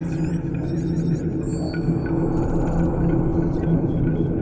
Thank you.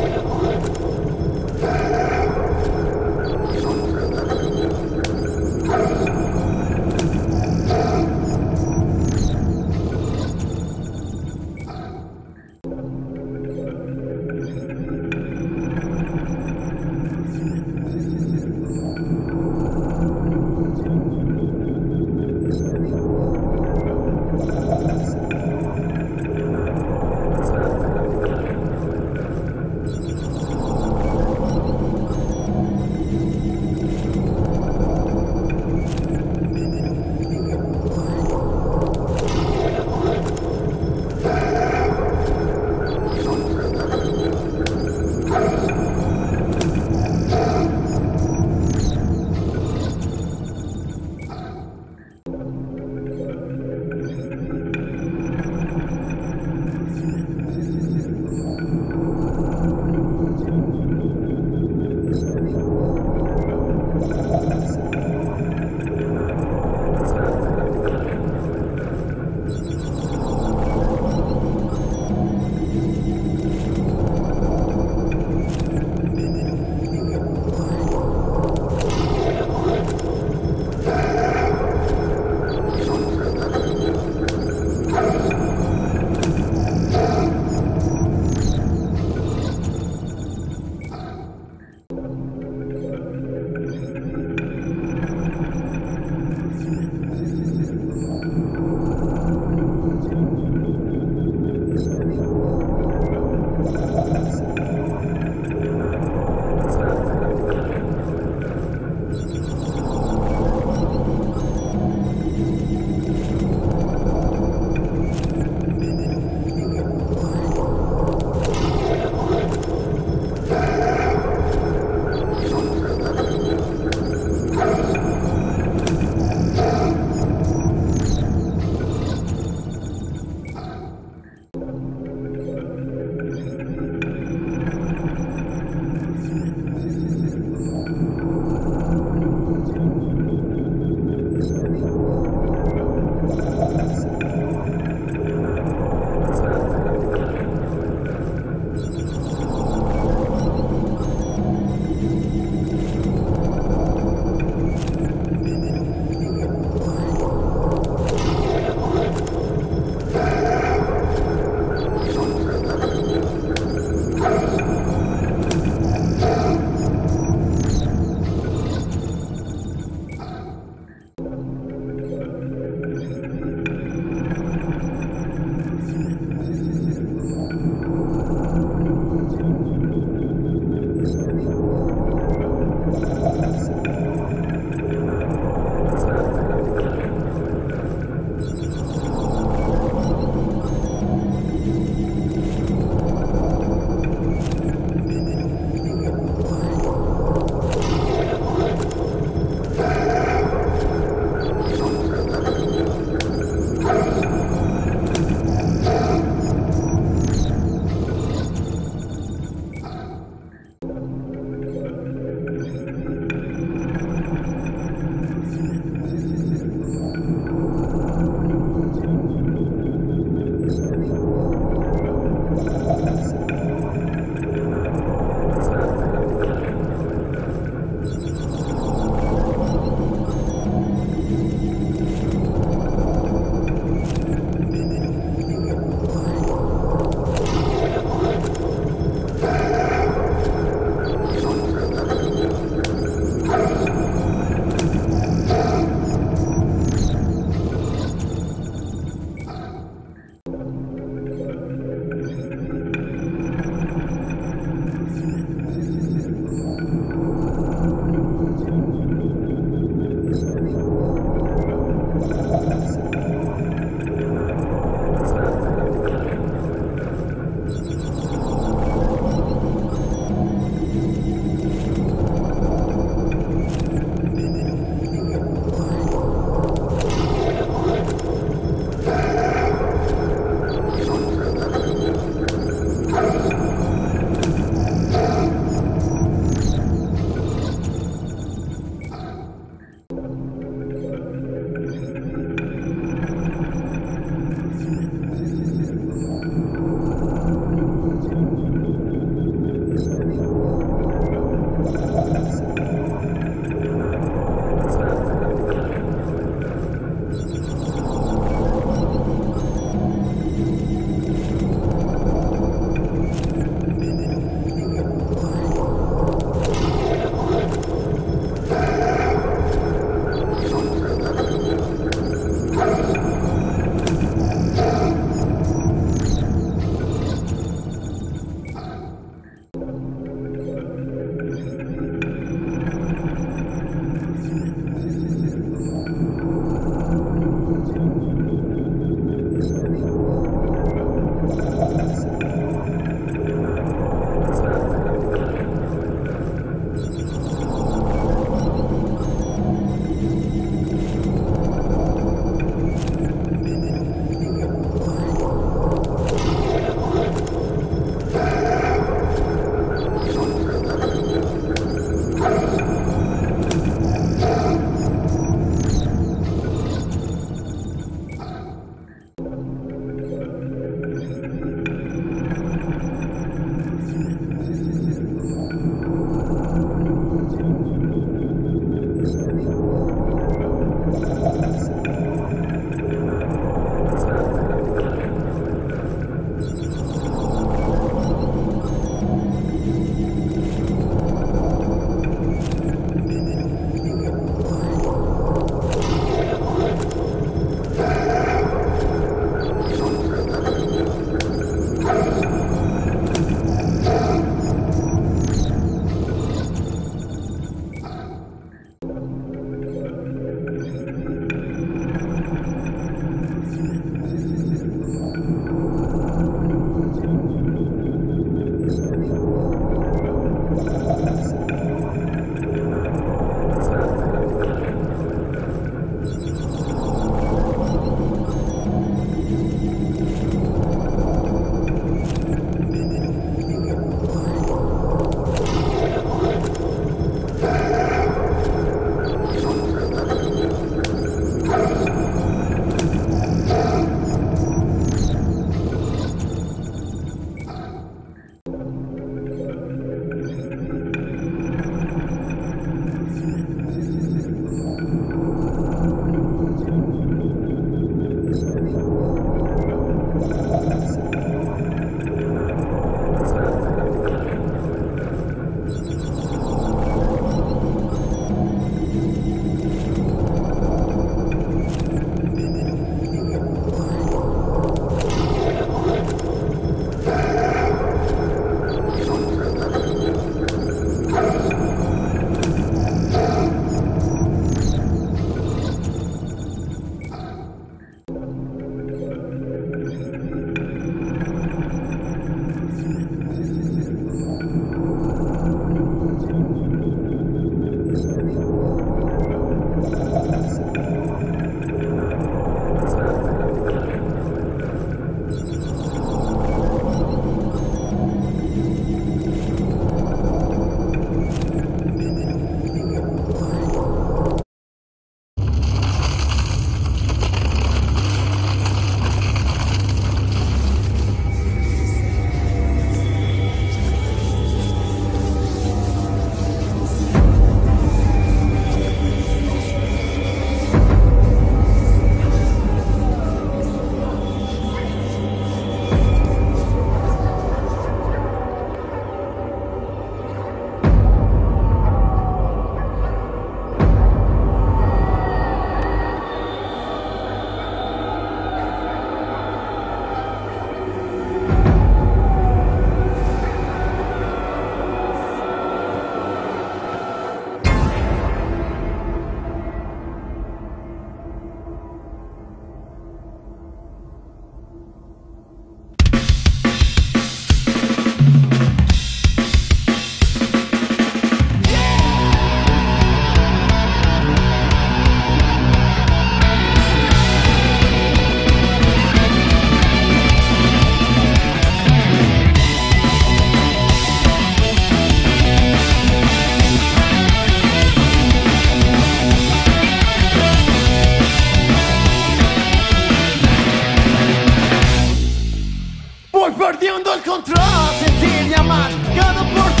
llamas cada por